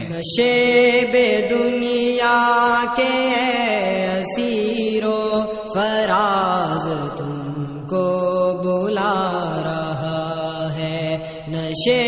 नशेब दुनिया के असीरो फराज तुमको बुला रहा है नशेब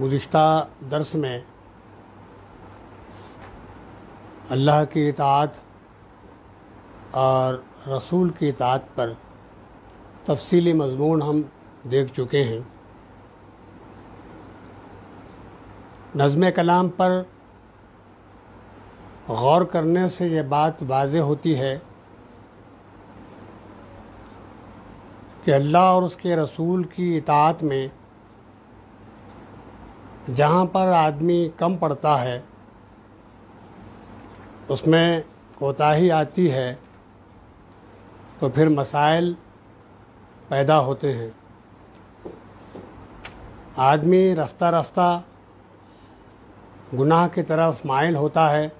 गुज़िश्त दर्स में अल्लाह की इतात और रसूल की इतात पर तफसीली मजमून हम देख चुके हैं। नज़म कलाम पर गौर करने से ये बात वाज होती है कि अल्लाह और उसके रसूल की इतात में जहाँ पर आदमी कम पड़ता है, उसमें कोताही आती है तो फिर मसाइल पैदा होते हैं। आदमी रफ्ता रफ्ता गुनाह की तरफ़ माइल होता है।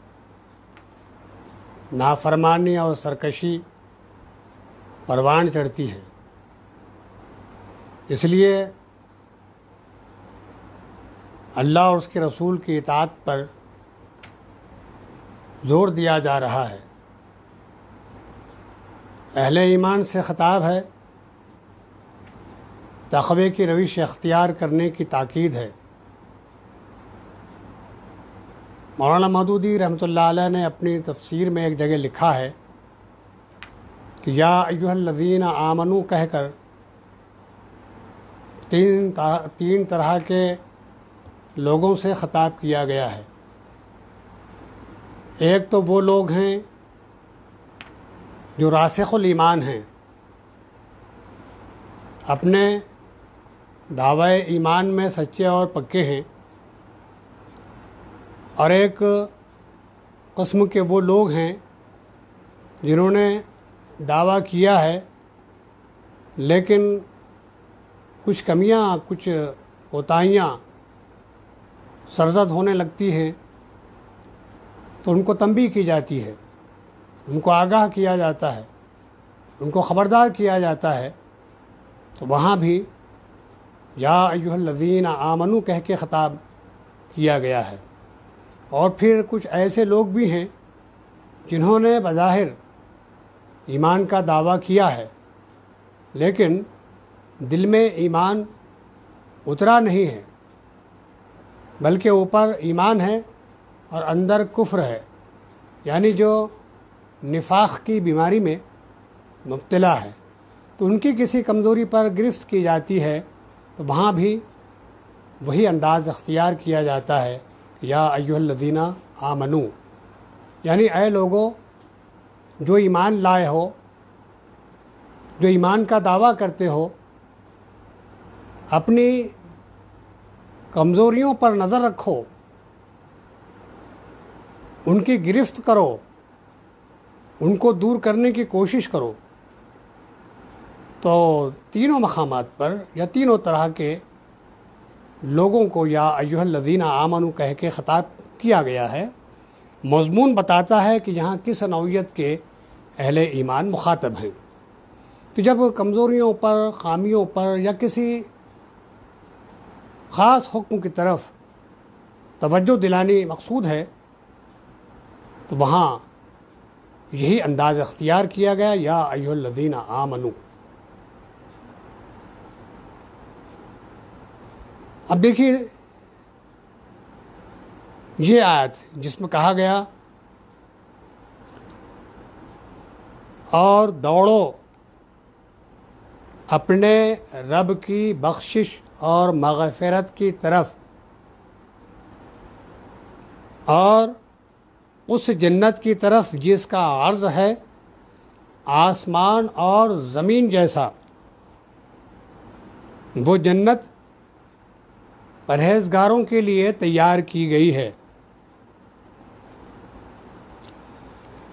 नाफरमानी और सरकशी परवान चढ़ती है। इसलिए अल्लाह और उसके रसूल की इतात पर ज़ोर दिया जा रहा है। अहले ईमान से ख़ताब है। तखबे की रविश अख्तियार करने की ताकीद है। मौलाना मदूदी अलैह ने अपनी तफसीर में एक जगह लिखा है कि या अयुहल्लज़ीन आमनू, कहकर, तीन तीन तरह के लोगों से ख़ताब किया गया है। एक तो वो लोग हैं जो रासिकुल ईमान हैं। अपने दावे ईमान में सच्चे और पक्के हैं। और एक कस्म के वो लोग हैं जिन्होंने दावा किया है, लेकिन कुछ कमियाँ, कुछ कोताहियाँ सरजद होने लगती हैं तो उनको तंबी की जाती है। उनको आगाह किया जाता है, उनको ख़बरदार किया जाता है। तो वहाँ भी या अयुहल्लज़ीन आमनु कह के ख़ताब किया गया है। और फिर कुछ ऐसे लोग भी हैं, जिन्होंने बज़ाहिर ईमान का दावा किया है, लेकिन दिल में ईमान उतरा नहीं है। बल्कि ऊपर ईमान है और अंदर कुफ्र है। यानी जो निफाक की बीमारी में मुब्तला है। तो उनकी किसी कमज़ोरी पर गिरफ्त की जाती है तो वहाँ भी वही अंदाज़ अख्तियार किया जाता है, या अयुल्लदीना आमनू। यानी अय लोगों, जो ईमान लाए हो, जो ईमान का दावा करते हो, अपनी कमज़ोरियों पर नज़र रखो। उनकी गिरफ्त करो। उनको दूर करने की कोशिश करो। तो तीनों मकाम पर या तीनों तरह के लोगों को या अयुहल्लदीना आमनु कह के ख़ताब किया गया है, मजमून बताता है कि यहाँ किस नौीयत के अहल ईमान मुखातब हैं। तो जब कमज़ोरियों पर, खामियों पर या किसी ख़ास हुक्म की तरफ़ तवज्जो दिलानी मकसूद है तो वहाँ यही अंदाज अख्तियार किया गया, या अयुल्लदीन आमनु। अब देखिए, ये आयत जिसमें कहा गया, और दौड़ो अपने रब की बख्शिश और मगफ़रत की तरफ़। और उस जन्नत की तरफ़ जिसका अर्ज़ है, आसमान और ज़मीन जैसा। वो जन्नत परहेजगारों के लिए तैयार की गई है।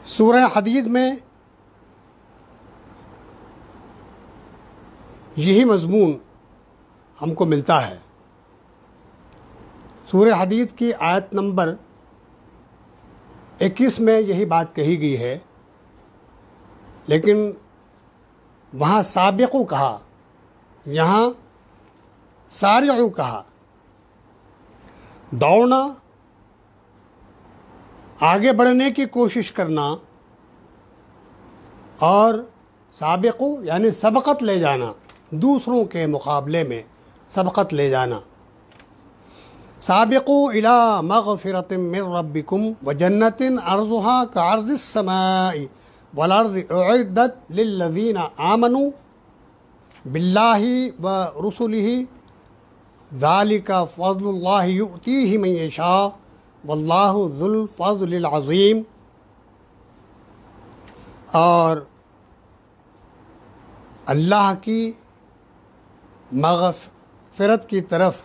सूरह हदीद में यही मजमून हमको मिलता है। सूर्य हदीद की आयत नंबर 21 में यही बात कही गई है। लेकिन वहाँ सबक़ु कहा, यहाँ सारिउ कहा, दौड़ना, आगे बढ़ने की कोशिश करना और सबक़ु यानी सबक़त ले जाना दूसरों के मुकाबले में सबक़त ले जाना सबक़ु इला मगफ़िरत मिर रब्बिकुम व जन्नतिन अर्ज़ुहा का अर्ज़ वलर्ज़ लिल्लज़ीन आमनु बिल्लाहि व रसुलिहि ज़ालिका फ़ज़लुल्लाहि युतीहि मन यशा वल्लाहुल अज़ीम और अल्लाह की मगफ़रत की तरफ़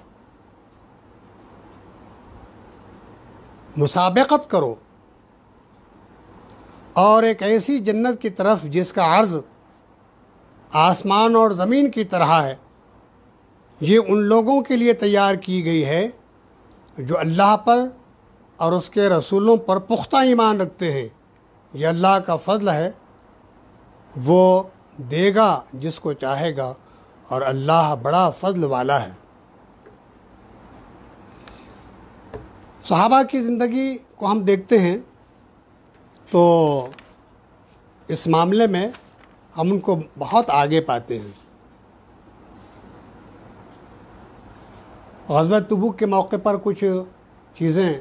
मुसाबकत करो और एक ऐसी जन्नत की तरफ़ जिसका अर्ज़ आसमान और ज़मीन की तरह है, ये उन लोगों के लिए तैयार की गई है जो अल्लाह पर और उसके रसूलों पर पुख्ता ईमान रखते हैं। यह अल्लाह का फ़ज़ल है, वो देगा जिसको चाहेगा। और अल्लाह बड़ा फ़ज़ल वाला है। सहाबा की ज़िंदगी को हम देखते हैं तो इस मामले में हम उनको बहुत आगे पाते हैं। गजबत तबूक के मौके पर कुछ चीज़ें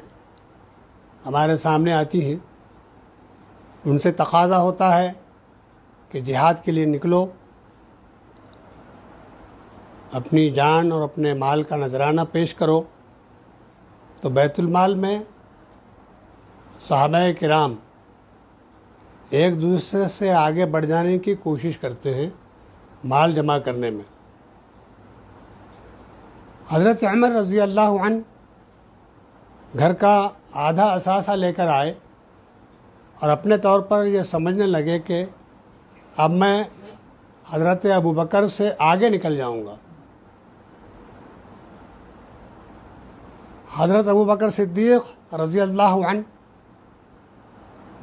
हमारे सामने आती हैं। उनसे तकाजा होता है कि जिहाद के लिए निकलो। अपनी जान और अपने माल का नजराना पेश करो। तो बैतुलमाल में साहब कराम एक दूसरे से आगे बढ़ जाने की कोशिश करते हैं माल जमा करने में। हज़रत अमर रज़ी अल्लाह घर का आधा असासा लेकर आए और अपने तौर पर यह समझने लगे कि अब मैं हज़रत अबू बकर से आगे निकल जाऊँगा। हज़रत अबू बकर सिद्दीक़ रज़ी अल्लाह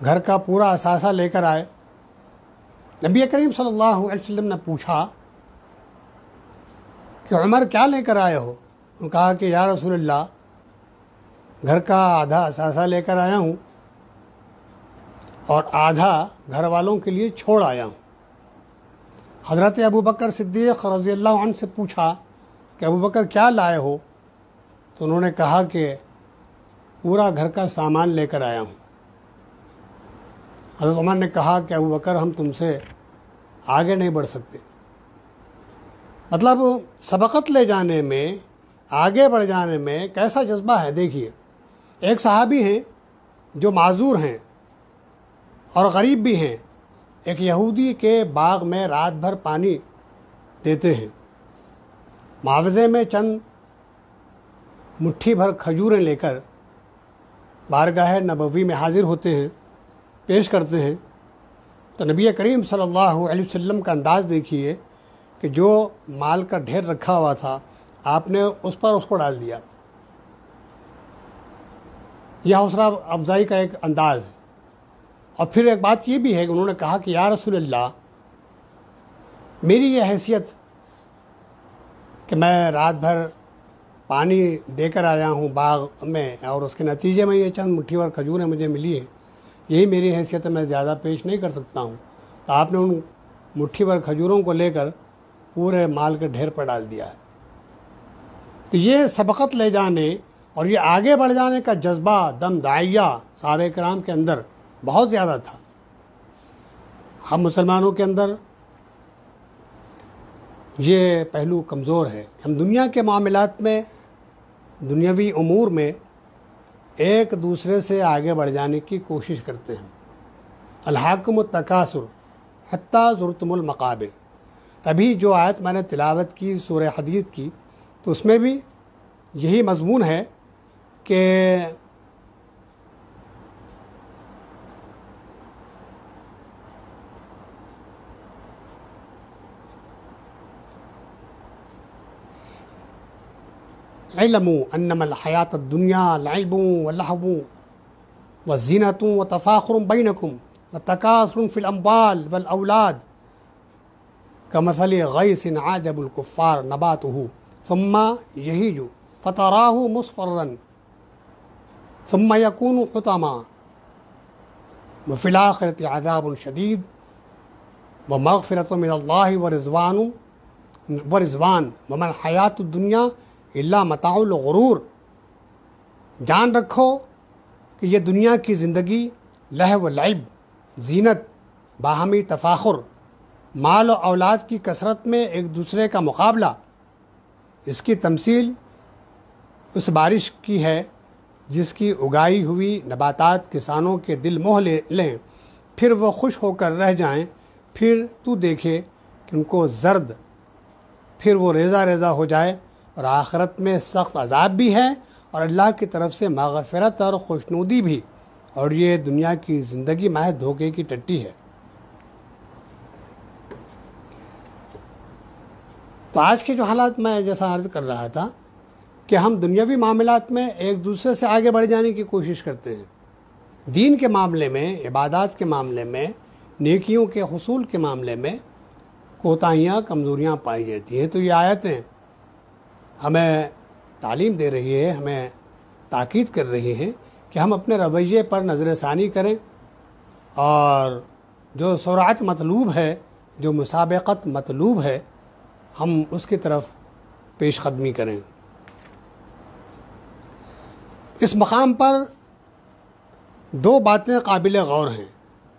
घर का पूरा असासा लेकर आए। नबी करीम सल्लल्लाहु अलैहि वसल्लम ने पूछा कि उमर क्या लेकर आए हो? उन्होंने कहा कि या रसूलुल्लाह, घर का आधा असासा लेकर आया हूँ और आधा घर वालों के लिए छोड़ आया हूँ। हज़रत अबू बकर सिद्दीक़ रज़ी अल्लाह से पूछा कि अबू बकर क्या लाए हो? तो उन्होंने कहा कि पूरा घर का सामान लेकर आया हूँ। हज़रत उमर ने कहा कि अबू बकर, हम तुमसे आगे नहीं बढ़ सकते। मतलब सबकत ले जाने में, आगे बढ़ जाने में कैसा जज्बा है? देखिए, एक सहाबी हैं जो माजूर हैं और गरीब भी हैं। एक यहूदी के बाग में रात भर पानी देते हैं। मुआवजे में चंद मुट्ठी भर खजूरें लेकर बारगाह नबवी में हाजिर होते हैं, पेश करते हैं। तो नबी करीम सल्लल्लाहु अलैहि वसल्लम का अंदाज़ देखिए कि जो माल का ढेर रखा हुआ था, आपने उस पर उसको डाल दिया। यह हौसला अफजाई का एक अंदाज है। और फिर एक बात ये भी है कि उन्होंने कहा कि या रसूल मेरी यह हैसियत कि मैं रात भर पानी देकर आया हूँ बाग में और उसके नतीजे में ये चंद मुट्ठी और खजूरें मुझे मिली है। यही मेरी हैसियत है, मैं ज़्यादा पेश नहीं कर सकता हूँ। तो आपने उन मुट्ठी भर खजूरों को लेकर पूरे माल के ढेर पर डाल दिया है। तो ये सबकत ले जाने और ये आगे बढ़ जाने का जज्बा, दम, दाइया साहब कराम के अंदर बहुत ज़्यादा था। हम मुसलमानों के अंदर ये पहलू कमज़ोर है। हम दुनिया के मामलात में दुनियावी अमूर में एक दूसरे से आगे बढ़ जाने की कोशिश करते हैं। अलहाकम तकासुर हती तभी जो आयत मैंने तिलावत की सूर हदीत की तो उसमें भी यही मजमून है कि इलमू अन्नमल हयात दुनिया लाइबू वलहबू व जीनतूँ व तफ़ाखर बैनकुम व तकासर फ़िल अम्बाल वल औलाद कमसल गैसिन आजबुल्कुफ़ार नबातहू सुम्मा यहीजु फ़तराहु मुस्फरन सुम्मा यकून खुतमा व फ़िलाखरत अज़ाब शदीद व मगफ़रत मिनल्लाहि व रिज़वान इल्ला मताउल जान रखो कि ये दुनिया की ज़िंदगी लह व लाइब जीनत, बाहमी तफाखुर, माल और औलाद की कसरत में एक दूसरे का मुकाबला। इसकी तमसील उस बारिश की है जिसकी उगाई हुई नबातात किसानों के दिल मोह ले लें। फिर वो खुश होकर रह जाएँ, फिर तू देखे कि उनको जर्द, फिर वो रेज़ा रेज़ा हो जाए और आखरत में सख्त अजाब भी है और अल्लाह की तरफ़ से मगफ़रत और खुशनूदी भी। और ये दुनिया की ज़िंदगी माह धोखे की टट्टी है। तो आज के जो हालात मैं जैसा अर्ज़ कर रहा था कि हम दुनियावी मामलों में एक दूसरे से आगे बढ़ जाने की कोशिश करते हैं। दीन के मामले में, इबादत के मामले में, नेकियों के हसूल के मामले में कोताहियाँ, कमज़ोरियाँ पाई जाती हैं। तो ये आयतें हमें तालीम दे रही है, हमें ताकीद कर रही है कि हम अपने रवैये पर नज़र षानी करें और जो सुरात मतलूब है, जो मुसाबक़त मतलूब है, हम उसकी तरफ़ पेश कदमी करें। इस मकाम पर दो बातें काबिल गौर हैं।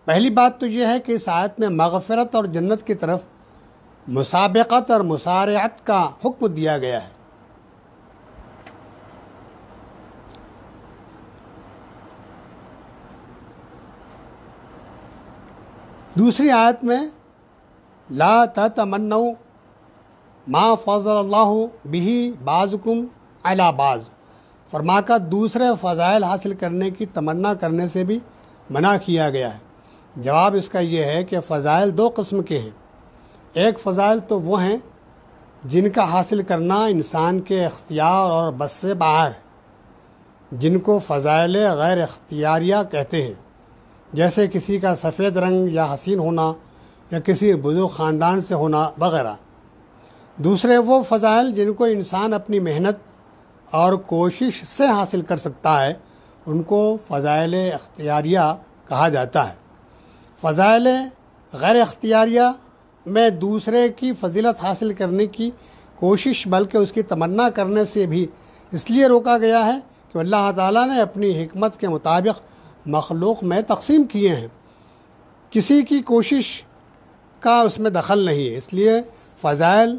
पहली बात तो यह है कि इस आयत में मगफ़रत और जन्नत की तरफ़ मुसाबक़त और मुसारत का हुक्म दिया गया है। दूसरी आयत में, ला तमन्ना मा फजल बिही बाज़ुकुम अला बाज़। फरमा का दूसरे फ़जाइल हासिल करने की तमन्ना करने से भी मना किया गया है। जवाब इसका यह है कि फ़जाइल दो कस्म के हैं। एक फ़जाइल तो वो हैं जिनका हासिल करना इंसान के अख्तियार और बस से बाहर है, जिनको फ़जाइल गैर अख्तियारिया कहते हैं। जैसे किसी का सफ़ेद रंग या हसीन होना या किसी बुज़ुर्ग ख़ानदान से होना वगैरह। दूसरे, वो फ़जाइल जिनको इंसान अपनी मेहनत और कोशिश से हासिल कर सकता है, उनको फ़जाइल अख्तियारिया कहा जाता है। फ़जाइल गैर अख्तियारिया में दूसरे की फजीलत हासिल करने की कोशिश, बल्कि उसकी तमन्ना करने से भी इसलिए रोका गया है कि अल्लाह ताला ने अपनी हमत के मुताबिक मखलूक में तकसीम किए हैं। किसी की कोशिश का उसमें दखल नहीं है। इसलिए फ़जाइल,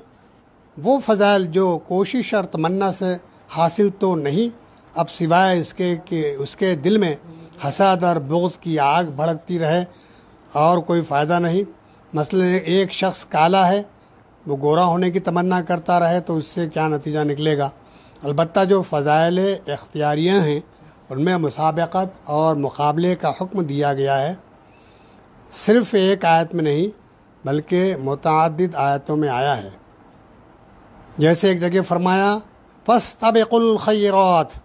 वो फ़जाइल जो कोशिश और तमन्ना से हासिल तो नहीं, अब सिवाय इसके कि उसके दिल में हसद और बोझ की आग भड़कती रहे और कोई फ़ायदा नहीं। मसलन एक शख्स काला है, वो गोरा होने की तमन्ना करता रहे तो उससे क्या नतीजा निकलेगा? अलबत्त जो फ़जाइल अख्तियारियाँ हैं उनमें मुसाबक़त और मुकाबले का हुक्म दिया गया है। सिर्फ़ एक आयत में नहीं, बल्कि मुतद आयतों में आया है। जैसे एक जगह फरमाया फस तबकुल खैरत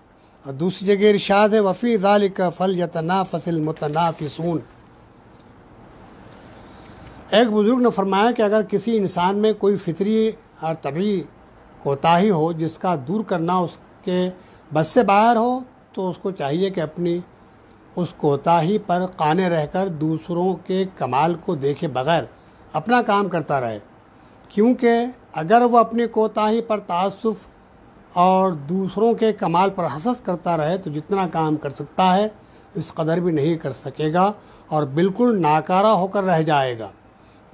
और दूसरी जगह इरशाद वफ़ी ज़ालिक फल यतना फ़सल मुतनाफिसून एक बुज़ुर्ग ने फरमाया कि अगर किसी इंसान में कोई फितरी और तभी कोताही हो, जिसका दूर करना उसके बस से बाहर हो तो उसको चाहिए कि अपनी उस कोताही पर काने रहकर दूसरों के कमाल को देखे बगैर अपना काम करता रहे। क्योंकि अगर वह अपनी कोताही पर तासुफ़ और दूसरों के कमाल पर हसस करता रहे तो जितना काम कर सकता है, इस कदर भी नहीं कर सकेगा और बिल्कुल नाकारा होकर रह जाएगा।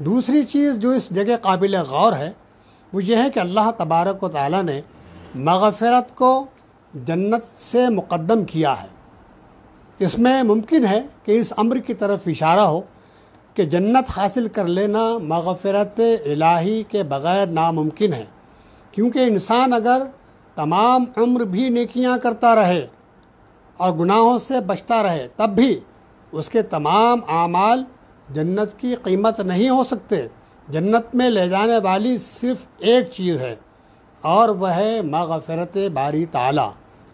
दूसरी चीज़ जो इस जगह काबिल गौर है, वो ये है कि अल्लाह तबारक व ताली ने मगफ़रत को जन्नत से मुक़दम किया है। इसमें मुमकिन है कि इस अम्र की तरफ़ इशारा हो कि जन्नत हासिल कर लेना मगफ़रत इलाही के बग़ैर नामुमकिन है, क्योंकि इंसान अगर तमाम उम्र भी नेकियाँ करता रहे और गुनाहों से बचता रहे, तब भी उसके तमाम आमाल जन्नत की कीमत नहीं हो सकते। जन्नत में ले जाने वाली सिर्फ़ एक चीज़ है, और वह है मगफ़रत बारी ताला।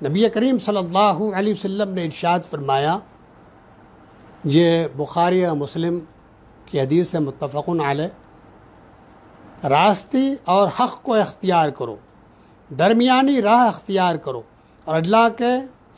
नबी करीम सल्लल्लाहु अलैहि वसल्लम ने इरशाद फरमाया, ये बुखारी और मुस्लिम की हदीस से मुतफ़न आल रास्ती और हक़ को अख्तियार करो, दरमियानी राह अख्तियार करो और अल्लाह के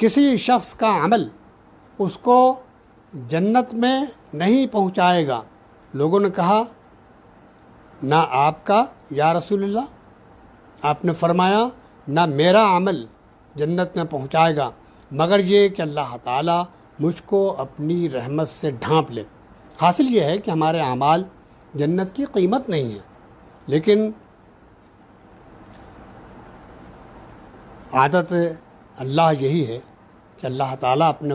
किसी शख्स का अमल उसको जन्नत में नहीं पहुंचाएगा। लोगों ने कहा ना आपका, या रसूलुल्लाह, आपने फरमाया, ना मेरा अमल जन्नत में पहुंचाएगा, मगर ये कि अल्लाह ताला मुझको अपनी रहमत से ढांप ले। हासिल ये है कि हमारे अमाल जन्नत की कीमत नहीं है, लेकिन आदत अल्लाह यही है कि अल्लाह ताला अपने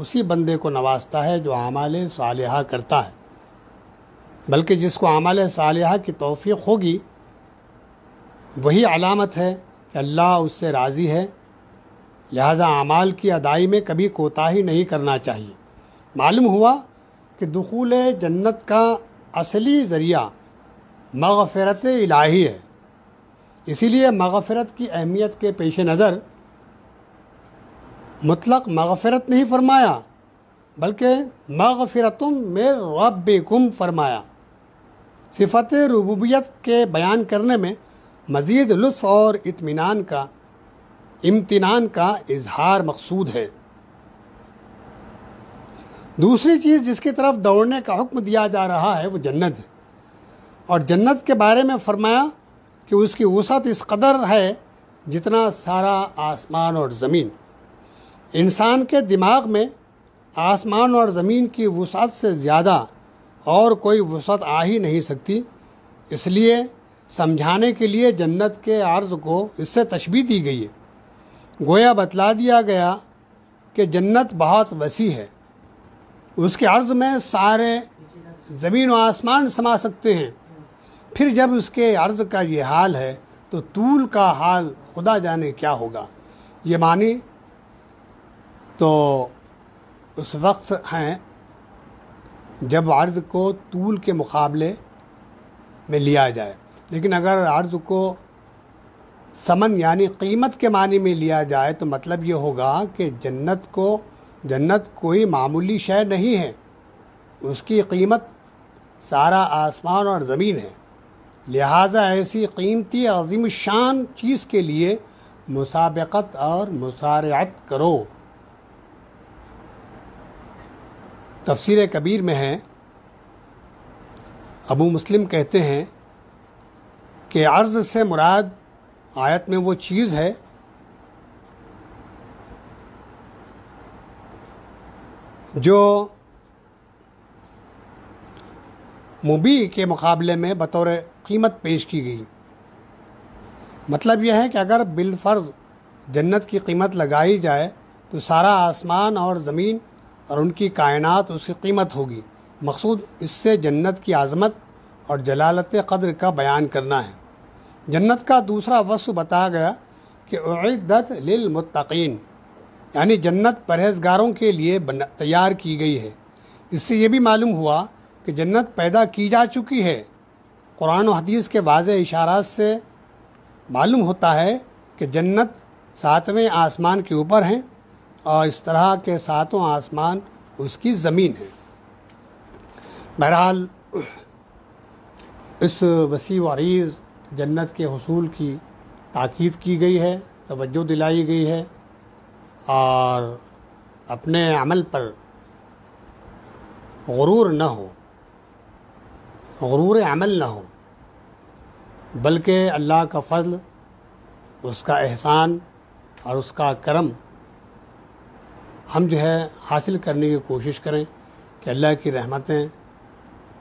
उसी बंदे को नवाजता है जो आमाल साल करता है। बल्कि जिसको आमाल साल की तोफ़ी होगी, वही अलामत है कि अल्लाह उससे राज़ी है। लिहाजा अमाल की अदाई में कभी कोताही नहीं करना चाहिए। मालूम हुआ कि दखूल जन्नत का असली ज़रिया मगफ़रत इलाही है। इसीलिए मगफ़रत की अहमियत के पेश नज़र मुतलक मगफ़रत नहीं फरमाया, बल्कि मगफ़रतुम में रबकुम फरमाया। सिफत रबूबियत के बयान करने में मज़ीद लुत्फ़ और इत्मीनान का, इम्तनान का इजहार मकसूद है। दूसरी चीज़ जिसकी तरफ़ दौड़ने का हुक्म दिया जा रहा है, वो जन्नत है। और जन्नत के बारे में फरमाया कि उसकी वसत इस कदर है जितना सारा आसमान और ज़मीन। इंसान के दिमाग में आसमान और ज़मीन की वसत से ज़्यादा और कोई वसत आ ही नहीं सकती। इसलिए समझाने के लिए जन्नत के अर्ज़ को इससे तशबी दी गई है। गोया बतला दिया गया कि जन्नत बहुत वसी है। उसके अर्ज़ में सारे ज़मीन व आसमान समा सकते हैं। फिर जब उसके अर्ज़ का ये हाल है तो तूल का हाल खुदा जाने क्या होगा। ये मानी तो उस वक्त हैं जब अर्ज़ को तूल के मुकाबले में लिया जाए। लेकिन अगर अर्ज़ को समन यानी कीमत के मानी में लिया जाए तो मतलब ये होगा कि जन्नत को, जन्नत कोई मामूली शय नहीं है। उसकी कीमत सारा आसमान और ज़मीन है। लिहाजा ऐसी कीमती अजीम शान चीज़ के लिए मुसाबकत और मुसारत करो। तफसीर कबीर में है, अबू मुस्लिम कहते हैं कि अर्ज़ से मुराद आयत में वो चीज़ है, जो मुबी के मुकाबले में बतौर कीमत पेश की गई। मतलब यह है कि अगर बिलफ़र्ज़ जन्नत की कीमत लगाई जाए तो सारा आसमान और ज़मीन और उनकी कायनात, उसकी कीमत होगी। मकसूद, इससे जन्नत की आज़मत और जलालत कद्र का बयान करना है। जन्नत का दूसरा वस्फ बताया गया कि उद्दत ललमतकीन यानी जन्नत परहेजगारों के लिए तैयार की गई है। इससे ये भी मालूम हुआ कि जन्नत पैदा की जा चुकी है। कुरान और हदीस के वाज इशारात से मालूम होता है कि जन्नत सातवें आसमान के ऊपर हैं। और इस तरह के सातों आसमान उसकी ज़मीन है। बहरहाल, इस वसी वरीज़ जन्नत के हसूल की ताकीद की गई है, तवज्जो दिलाई गई है और अपने अमल पर गुरूर न हो, गुरूर अमल न हो, बल्कि अल्लाह का फ़ज़ल, उसका एहसान और उसका करम हम जो है हासिल करने की कोशिश करें कि अल्लाह की रहमतें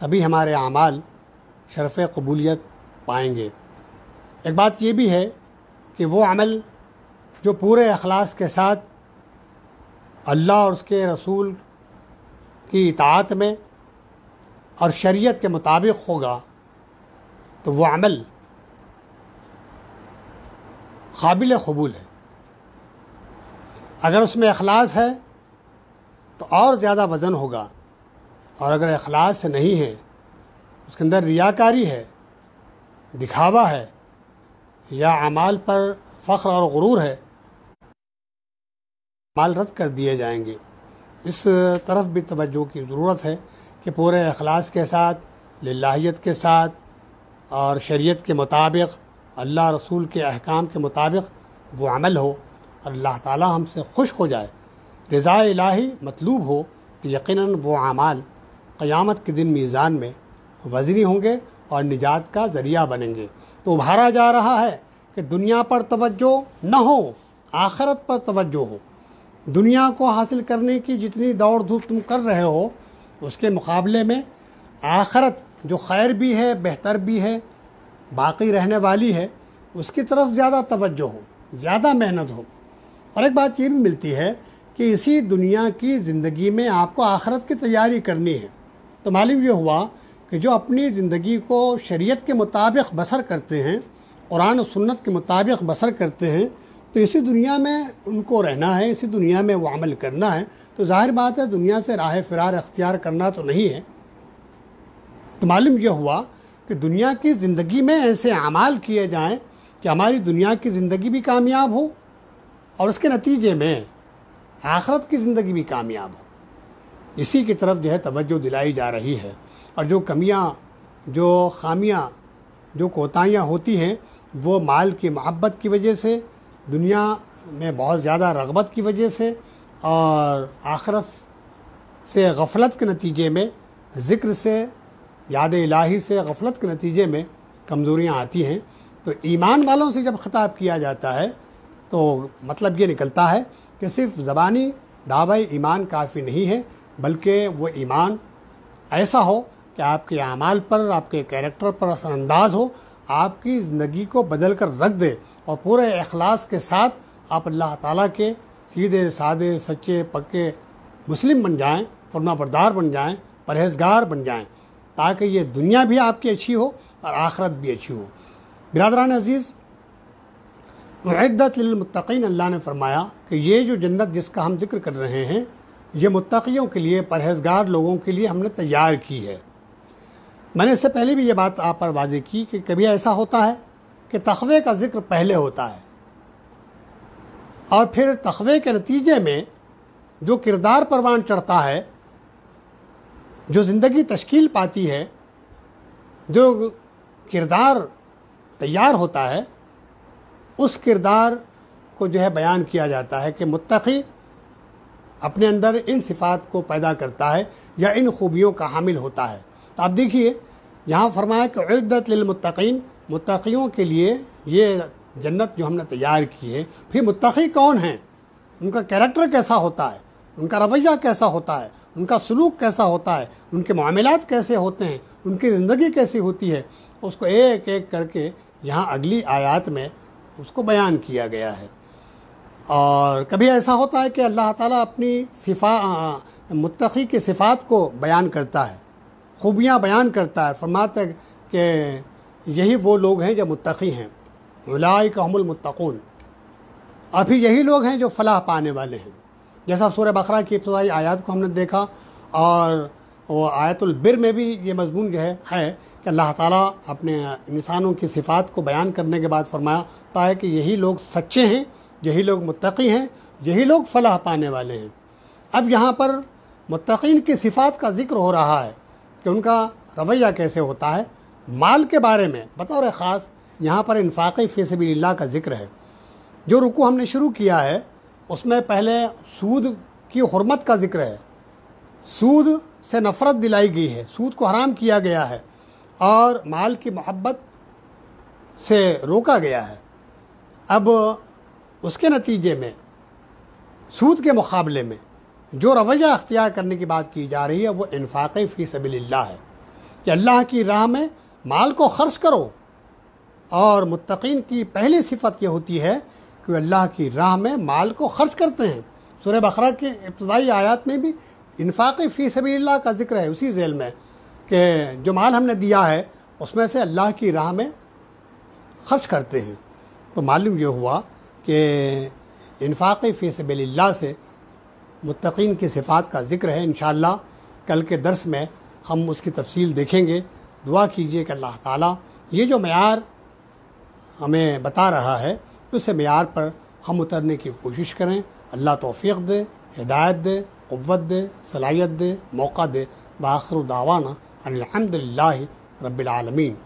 तभी हमारे अमाल शरफ़ कबूलियत पाएँगे। एक बात ये भी है कि वो अमल जो पूरे अखलास के साथ अल्लाह और उसके रसूल की इतात में और शरीयत के मुताबिक होगा तो वो अमल काबिल कबूल है। अगर उसमें अखलास है तो और ज़्यादा वज़न होगा। और अगर अखलास नहीं है, उसके अंदर रियाकारी है, दिखावा है, या अमाल पर फ़ख्र और गुरूर है माल रद्द कर दिए जाएँगे। इस तरफ़ भी तवज्जो की ज़रूरत है कि पूरे अखलास के साथ लाहियत के साथ और शरीयत के मुताबिक अल्लाह रसूल के अहकाम के मुताबिक वो अमल हो और अल्लाह ताला हमसे खुश हो जाए, रज़ा इलाही मतलूब हो तो यकीनन वो अमाल क़यामत के दिन मीज़ान में वजनी होंगे और निजात का ज़रिया बनेंगे। तो उभारा जा रहा है कि दुनिया पर तवज्जो न हो, आखरत पर तवज्जो हो। दुनिया को हासिल करने की जितनी दौड़ धूप तुम कर रहे हो, उसके मुकाबले में आखरत जो खैर भी है, बेहतर भी है बाकी रहने वाली है, उसकी तरफ़ ज़्यादा तवज्जो हो, ज़्यादा मेहनत हो। और एक बात ये भी मिलती है कि इसी दुनिया की ज़िंदगी में आपको आखरत की तैयारी करनी है। तो मालूम ये हुआ कि जो अपनी ज़िंदगी को शरीयत के मुताबिक बसर करते हैं, कुरान और सुन्नत के मुताबिक बसर करते हैं तो इसी दुनिया में उनको रहना है, इसी दुनिया में वो अमल करना है। तो ज़ाहिर बात है, दुनिया से राह फिरार अख्तियार करना तो नहीं है। तो मालूम यह हुआ कि दुनिया की ज़िंदगी में ऐसे अमाल किए जाएँ कि हमारी दुनिया की ज़िंदगी भी कामयाब हो और उसके नतीजे में आखरत की ज़िंदगी भी कामयाब हो। इसी की तरफ़ जो है तवज्जो दिलाई जा रही है और जो कमियाँ, जो खामियाँ, जो कोताहियाँ होती हैं, वो माल की मोहब्बत की वजह से, दुनिया में बहुत ज़्यादा रगबत की वजह से और आखरत से गफलत के नतीजे में, ज़िक्र से याद इलाही से गफलत के नतीजे में कमज़ोरियाँ आती हैं। तो ईमान वालों से जब ख़िताब किया जाता है तो मतलब ये निकलता है कि सिर्फ़ ज़बानी दावा ईमान काफ़ी नहीं है, बल्कि वो ईमान ऐसा हो कि आपके अमाल पर, आपके कैरेक्टर पर असरअंदाज हो, आपकी ज़िंदगी को बदल कर रख दे और पूरे अखलास के साथ आप अल्लाह ताला के सीधे, सादे, सच्चे, पक्के मुस्लिम बन जाएँ फरमा बरदार बन जाएँ, परहेजगार बन जाएँ। ताकि ये दुनिया भी आपकी अच्छी हो और आखरत भी अच्छी हो। बिरदरान अज़ीज़ मुद्दतमतकीन अल्लाह ने फरमाया कि ये जो जन्नत जिसका हम ज़िक्र कर रहे हैं, ये मुत्तकियों के लिए, परहेजगार लोगों के लिए हमने तैयार की है। मैंने इससे पहले भी ये बात आप पर वाजे की कि कभी ऐसा होता है कि तखवे का ज़िक्र पहले होता है और फिर तखवे के नतीजे में जो किरदार परवान चढ़ता है जो ज़िंदगी तश्कील पाती है, जो किरदार तैयार होता है, उस किरदार को जो है बयान किया जाता है कि मुत्तकी अपने अंदर इन सिफ़ात को पैदा करता है या इन खूबियों का हामिल होता है। तो आप देखिए, यहाँ फरमाया कि उद्दतमतकीन मुत्तकियों के लिए ये जन्नत जो हमने तैयार की है, फिर मुत्तकी कौन हैं? उनका कैरेक्टर कैसा होता है? उनका रवैया कैसा होता है? उनका सलूक कैसा होता है? उनके मामलात कैसे होते हैं? उनकी ज़िंदगी कैसी होती है? उसको एक एक करके यहाँ अगली आयात में उसको बयान किया गया है। और कभी ऐसा होता है कि अल्लाह ताला अपनी सिफा मुत्तकी की सिफ़ात को बयान करता है? खूबियाँ बयान करता है। फरमाता कि यही वो लोग हैं जो मुत्तकी हैं। उलाई कहमुलमतकून फिर यही लोग हैं जो फलाह पाने वाले हैं। जैसा सूर्य बकरा की इब्तदाई आयात को हमने देखा और वो आयतुल बिर में भी ये मजमून जो है है कि अल्लाह ताला अपने इंसानों की सिफ़ात को बयान करने के बाद फरमाया कि यही लोग सच्चे हैं, यही लोग मुत्तकी हैं, यही लोग फलाह पाने वाले हैं। अब यहाँ पर मुत्तकीन की सिफ़ात का ज़िक्र हो रहा है कि उनका रवैया कैसे होता है, माल के बारे में। बतौर ख़ास यहाँ पर इन्फाक़ फ़ीसबिल्ला का ज़िक्र है। जो रुकू हमने शुरू किया है उसमें पहले सूद की हरमत का ज़िक्र है। सूद से नफ़रत दिलाई गई है। सूद को हराम किया गया है और माल की मोहब्बत से रोका गया है। अब उसके नतीजे में, सूद के मुकाबले में जो रवैया अख्तियार करने की बात की जा रही है, वो इन्फाक़ फ़ी सबील्ला है कि अल्लाह की राह में माल को ख़र्च करो और मुत्तकीन की पहली सिफत ये होती है कि अल्लाह की राह में माल को ख़र्च करते हैं। सुर बकरा के इब्तदाई आयात में भी इन्फाक़ फ़ी सबील्ला का ज़िक्र है उसी जेल में कि जो माल हमने दिया है, उसमें से अल्लाह की राह में ख़र्च करते हैं। तो मालूम ये हुआ कि इन्फाक़ फ़ी सबील्ला से मुत्तकीन की सिफ़ात का ज़िक्र है इन कल के दर्स में हम उसकी तफसील देखेंगे। दुआ कीजिए कि अल्लाह ताला ये जो मैार हमें बता रहा है उस मैार पर हम उतरने की कोशिश करें। अल्लाह तोफ़ी दे, हिदायत दे क़वत दे, सलाहियत दे, मौका दे। बाखर दावाना अलहमदिल्ला रबालमीन